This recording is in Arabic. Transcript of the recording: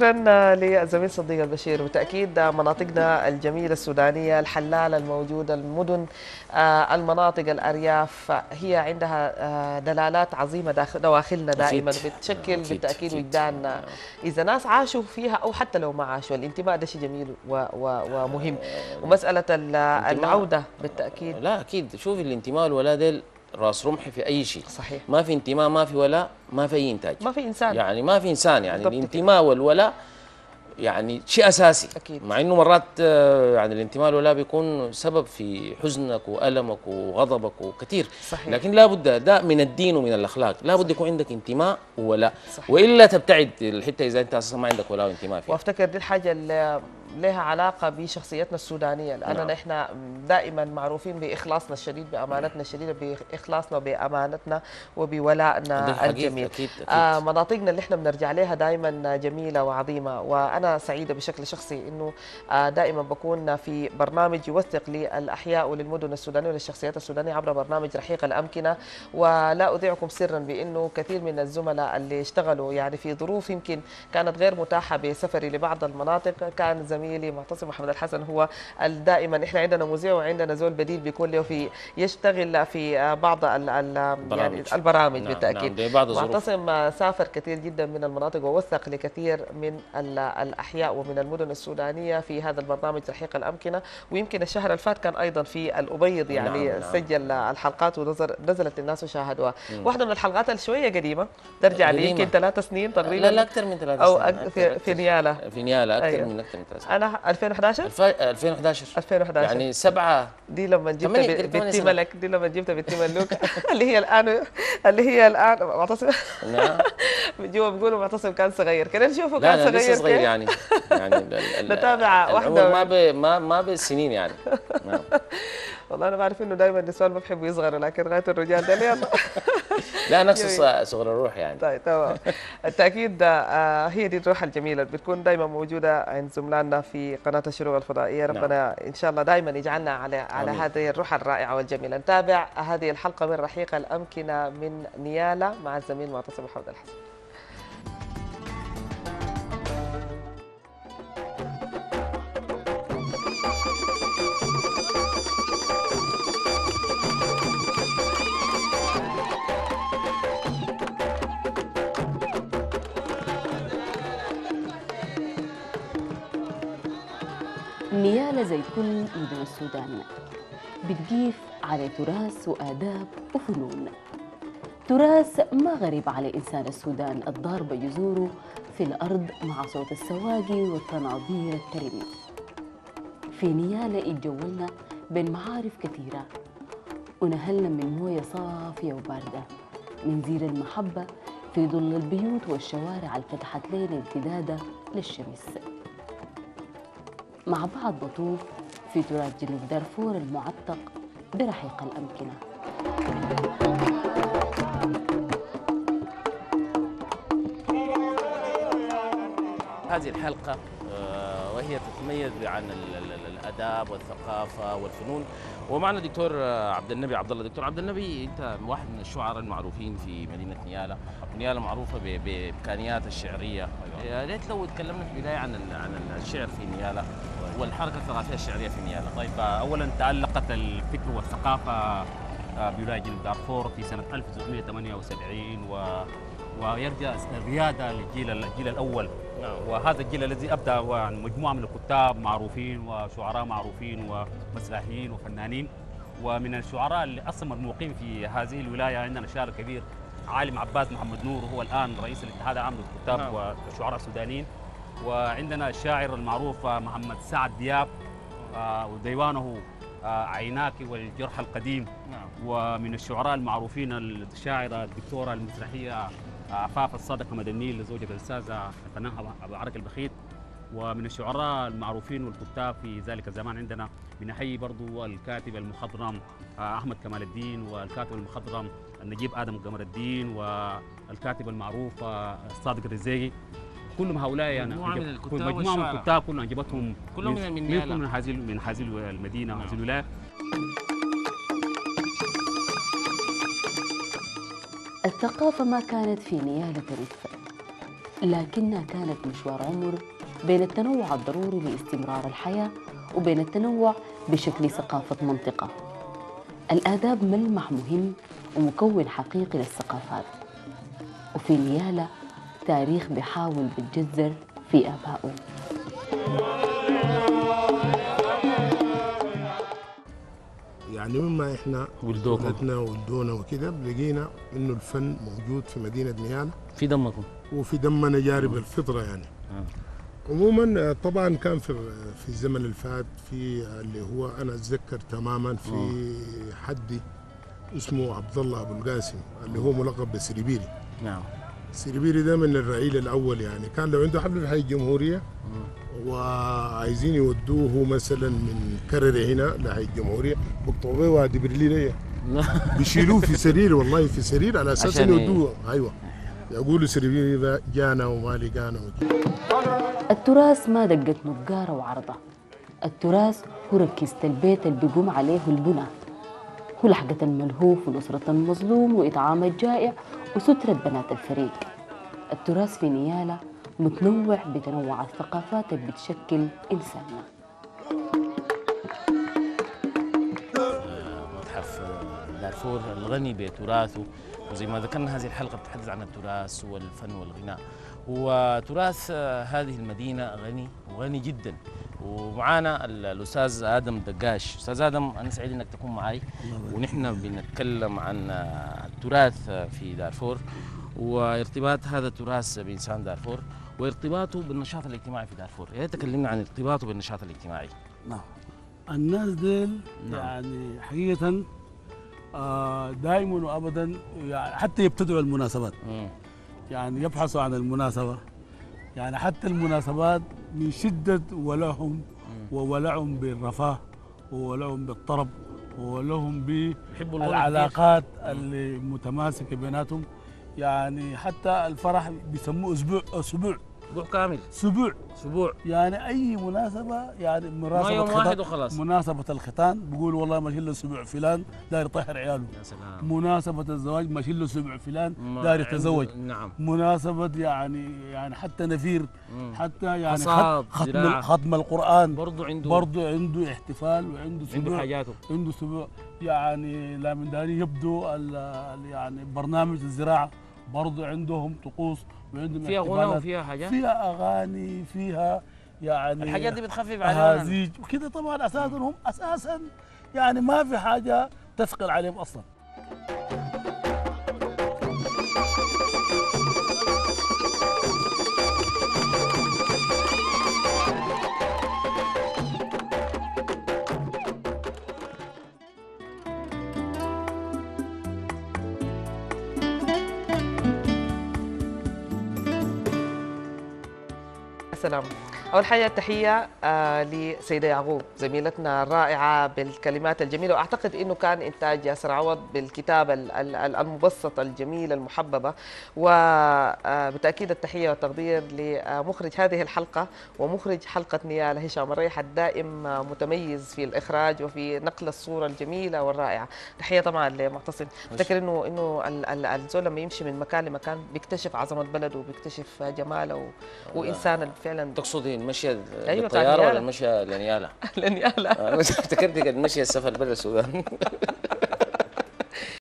شكرا للزميل صديق البشير وتأكيد مناطقنا الجميلة السودانية الحلالة الموجودة المدن آه، المناطق الأرياف هي عندها آه، دلالات عظيمة داخل دواخلنا دائما أكيد. بتشكل أكيد. بالتأكيد أكيد. وجدان آه، إذا ناس عاشوا فيها أو حتى لو ما عاشوا الانتماء ده شيء جميل ومهم ومسألة ال- العودة بالتأكيد لا أكيد شوفي الانتماء والولاء ديل راس رمح في أي شيء. صحيح. ما في انتماء ما في ولاء ما في أي إنتاج. ما في إنسان. يعني ما في إنسان يعني. الانتماء والولاء يعني شيء أساسي. أكيد. مع إنه مرات آه، يعني الانتماء والولاء بيكون سبب في حزنك وألمك وغضبك وكثير. صحيح. لكن لابد ده من الدين ومن الأخلاق. لابد يكون عندك انتماء وولاء. صحيح. وإلا تبتعد الحتة إذا أنت أساسا ما عندك ولاء وانتماء فيها. وأفتكر دي الحاجة اللي لها علاقة بشخصيتنا السودانية لأننا نعم. إحنا دائما معروفين بإخلاصنا الشديد بأمانتنا الشديدة بإخلاصنا بامانتنا دي وبولائنا الجميل أكيد أكيد. آه مناطقنا اللي إحنا بنرجع لها دائما جميلة وعظيمة وأنا سعيدة بشكل شخصي إنه آه دائما بكون في برنامج يوثق للأحياء وللمدن السودانية وللشخصيات السودانية عبر برنامج رحيق الأمكنة ولا اذيعكم سرا بإنه كثير من الزملاء اللي اشتغلوا يعني في ظروف يمكن كانت غير متاحة بسفري لبعض المناطق كان زميلي معتصم محمد الحسن هو دائما إحنا عندنا مذيع وعندنا زول بديل بيكون له في يشتغل في بعض ال ال يعني برامج. البرامج نعم، بالتأكيد نعم،. معتصم سافر كثير جدا من المناطق ووثق لكثير من ال- الأحياء ومن المدن السودانية في هذا البرنامج رحيق الأمكنة ويمكن الشهر اللي فات كان أيضا في الأبيض يعني نعم، نعم. سجل الحلقات ونزل نزلت للناس وشاهدوها واحدة من الحلقات الشوية قديمة ترجع لي. يمكن ثلاث سنين تقريبا لا لا أكثر من ثلاث أو سنين. أك- في, في نياله في نيالا أكثر أيوة. من أكثر من ثلاث سنين أنا 2011 الف- 2011 2011 يعني سبعة. دي لما جبت بنتي. ملك. دي لما جبت بنتي ملوك. اللي هي الان اللي هي الان معتصم. نعم. جوا بيقولوا معتصم كان صغير. كده نشوفه كان لا لسه صغير. صغير؟ يعني. يعني نتابع واحدة. ما ب... ما ما بالسنين يعني. نعم. والله أنا بعرف إنه دائما النسوان ما بيحبوا يصغروا لكن غاية الرجال ده ليه؟ لا نفس الص- صغر الروح يعني. طيب تمام. التأكيد آه، هي دي الروح الجميلة اللي بتكون دائما موجودة عند زملائنا في قناة الشروق الفضائية. نعم. ربنا إن شاء الله دائما يجعلنا على على. هذه الروح الرائعة والجميلة. نتابع هذه الحلقة من رحيق الأمكنة من نيالا مع الزميل معتصم محمد الحسن. نيالة زي كل مدن السودان. بتضيف على تراث وآداب وفنون. تراث ما غريب على إنسان السودان. الضارب جذوره في الأرض مع صوت السواقي والطناطير الترن في نيالة اتجولنا بين معارف كثيرة. ونهلنا من موية صافية وباردة. من زير المحبة في ظل البيوت والشوارع اللي فتحت لنا امتدادة للشمس. مع بعض نطوف في تراث جنوب دارفور المعتق برحيق الأمكنة. هذه الحلقة آه، وهي تتميز عن ال- ال- ال- الآداب والثقافة والفنون. ومعنا دكتور آه، عبد النبي عبد الله. دكتور عبد النبي أنت واحد من الشعراء المعروفين في مدينة نيالا. نيالا معروفة ب- بإمكانيات الشعرية. يا ريت لو تكلمنا في البداية عن عن الشعر في نيالا. والحركة الثقافية الشعرية في نيالا طيب آه، اولا تعلقت الفكر والثقافة آه، بولاية جنوب دارفور في سنة 1978 و ويرجع الريادة للجيل الجيل الأول نعم. وهذا الجيل الذي أبدأ عن مجموعة من الكتاب معروفين وشعراء معروفين ومسرحيين وفنانين ومن الشعراء اللي أصلا مرموقين في هذه الولاية عندنا شاعر كبير عالم عباس محمد نور وهو الآن رئيس الاتحاد العام للكتاب نعم. والشعراء السودانيين وعندنا الشاعر المعروف آه، محمد سعد دياب آه، وديوانه آه، عيناك والجرح القديم. نعم. ومن الشعراء المعروفين الشاعرة الدكتورة المسرحية عفاف الصادق محمد النيل زوجة الأستاذة الفنان أبو عرق البخيت. ومن الشعراء المعروفين والكتاب في ذلك الزمان عندنا بنحيي برضو الكاتب المخضرم أحمد كمال الدين والكاتب المخضرم النجيب آدم قمر الدين والكاتب المعروف الصادق الرزيقي. كلهم هؤلاء يعني مجموعة من الكتاب مجموعة من. الكتاب كلهم أنجبتهم كلهم من- من. من هذه من هذه المدينة وهذه الولاية. الثقافة ما كانت في نيالة ترف لكنها كانت مشوار عمر بين التنوع الضروري لاستمرار الحياة وبين التنوع بشكل ثقافة منطقة. الآداب ملمح مهم ومكون حقيقي للثقافات. وفي نيالا تاريخ بيحاول بتجذر في آبائه. يعني مما إحنا ولدوكم. ولدنا ولدونا وكده لقينا إنه الفن موجود في مدينة نيالا في دمكم. وفي دمنا جارب الفطرة يعني. آه. عموما آه، طبعا كان في في الزمن اللي فات في اللي هو أنا أتذكر تماما في حدي اسمه عبد الله أبو القاسم اللي هو ملقب بسريبيري نعم. سريبيري ده من الرعيل الأول يعني. كان لو عنده حفله في حي الجمهورية وعايزين يودوه مثلا من كرري هنا لحي الجمهورية. بيقطعوا به وادي برلين بيشيلوه في سرير والله في سرير على أساس إنه ي- يودوه. أيوه. يقولوا سريبيري ده جانا وما لقانا التراث ما دقت نجارة وعرضة. التراث هو ركيزة البيت اللي بيقوم عليه البنى هو لحقة الملهوف ونصرة المظلوم وإطعام الجائع وسترة بنات الفريق. التراث في نيالا متنوع بتنوع الثقافات اللي بتشكل إنساننا. متحف دارفور الغني بتراثه. وزي ما ذكرنا هذه الحلقة بتتحدث عن التراث والفن والغناء. وتراث هذه المدينة غني وغني جدا. ومعانا ال- الأستاذ آدم دقاش. أستاذ آدم أنا سعيد أنك تكون معي ونحن بنتكلم عن التراث آه، في دارفور وارتباط هذا التراث بإنسان دارفور وارتباطه بالنشاط الاجتماعي في دارفور. يا تكلمنا عن ارتباطه بالنشاط الاجتماعي. نعم. الناس ديل نعم. يعني حقيقة آه دائما وابدا يعني حتى يبتدعوا المناسبات. مم. يعني يبحثوا عن المناسبة. يعني حتى المناسبات من شدة ولعهم وولعهم بالرفاه وولعهم بالطرب الغنى بالعلاقات اللي متماسكة بيناتهم. يعني حتى الفرح بيسموه أسبوع أسبوع. أسبوع كامل. أسبوع. أسبوع. يعني أي مناسبة يعني مناسبة ما يوم واحد وخلاص. مناسبة الختان بقول والله ماشي له أسبوع فلان داير يطهر عياله. يا سلام. مناسبة الزواج ماشي له أسبوع فلان داير عنده- يتزوج نعم. مناسبة يعني يعني حتى نفير مم. حتى يعني ختم. ختم القرآن. برضه عنده برضه عنده احتفال وعنده عنده أسبوع حاجاته. عنده أسبوع. يعني لا من داري يبدو يعني برنامج الزراعة. برضه عندهم طقوس. وعندهم فيها غنى. وفيها حاجات؟ فيها أغاني فيها يعني الحاجات دي بتخفف علينا أهازيج وكده طبعا أساسا هم أساسا يعني ما في حاجة تثقل عليهم أصلا. سلام أول حاجة تحية آه لسيدة يعقوب زميلتنا الرائعة بالكلمات الجميلة وأعتقد أنه كان إنتاج ياسر عوض بالكتابة ال- ال- المبسطة الجميلة المحببة. وبالتأكيد التحية والتقدير لمخرج هذه الحلقة ومخرج حلقة نيال هشام الريح الدائم متميز في الإخراج وفي نقل الصورة الجميلة والرائعة. تحية طبعا لمعتصم. أفتكر أنه أنه ال- ال- الزول لما يمشي من مكان لمكان بيكتشف عظمة بلده وبيكتشف جماله و... وإنسان فعلا. تقصدي المشي أيوة، بالطيارة ولا لنيالا؟ لأني أهلا آه، افتكرتك المشي السفر برا السودان.